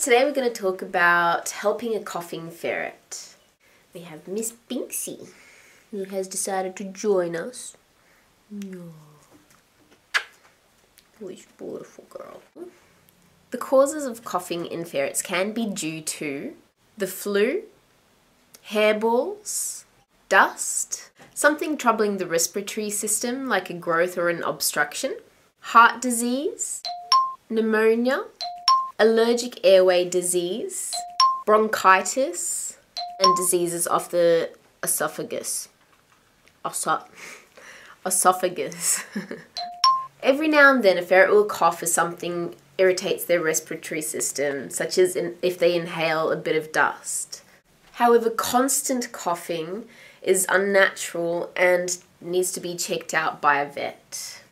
today we're going to talk about helping a coughing ferret. We have Miss Binksy, who has decided to join us. No. Which beautiful girl. The causes of coughing in ferrets can be due to the flu, hairballs, dust, something troubling the respiratory system like a growth or an obstruction, heart disease, pneumonia, allergic airway disease, bronchitis, and diseases of the esophagus. Oso esophagus. Every now and then a ferret will cough as something irritates their respiratory system, such as in, if they inhale a bit of dust. However, constant coughing is unnatural and needs to be checked out by a vet.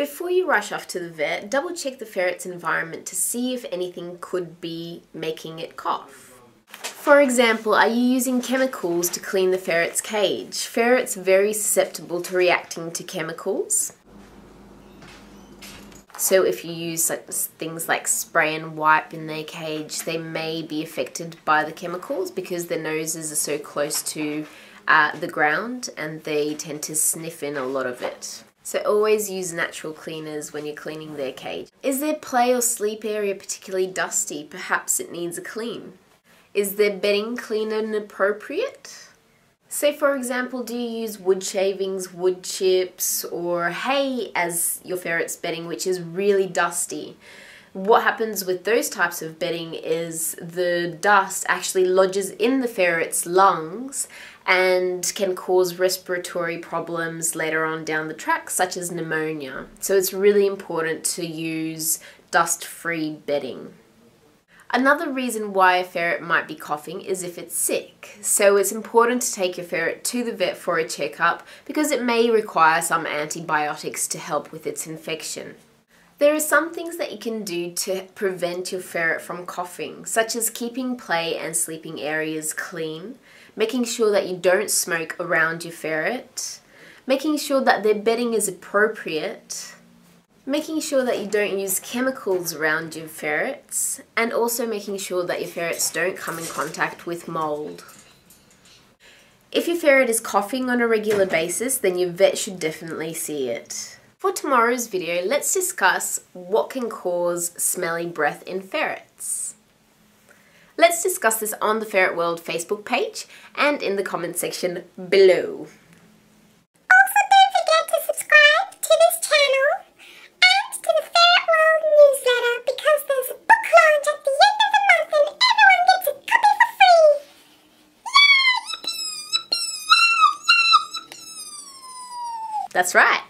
Before you rush off to the vet, double check the ferret's environment to see if anything could be making it cough. For example, are you using chemicals to clean the ferret's cage? Ferrets are very susceptible to reacting to chemicals. So if you use things like spray and wipe in their cage, they may be affected by the chemicals because their noses are so close to uh, the ground and they tend to sniff in a lot of it. So always use natural cleaners when you're cleaning their cage. Is their play or sleep area particularly dusty? Perhaps it needs a clean. Is their bedding clean and appropriate? Say for example, do you use wood shavings, wood chips, or hay as your ferret's bedding, which is really dusty? What happens with those types of bedding is the dust actually lodges in the ferret's lungs and can cause respiratory problems later on down the track, such as pneumonia. So it's really important to use dust-free bedding. Another reason why a ferret might be coughing is if it's sick. So it's important to take your ferret to the vet for a checkup because it may require some antibiotics to help with its infection. There are some things that you can do to prevent your ferret from coughing, such as keeping play and sleeping areas clean, making sure that you don't smoke around your ferret, making sure that their bedding is appropriate, making sure that you don't use chemicals around your ferrets, and also making sure that your ferrets don't come in contact with mold. If your ferret is coughing on a regular basis, then your vet should definitely see it. For tomorrow's video, let's discuss what can cause smelly breath in ferrets. Let's discuss this on the Ferret World Facebook page and in the comment section below. Also don't forget to subscribe to this channel and to the Ferret World newsletter because there's a book launch at the end of the month and everyone gets a copy for free. That's right.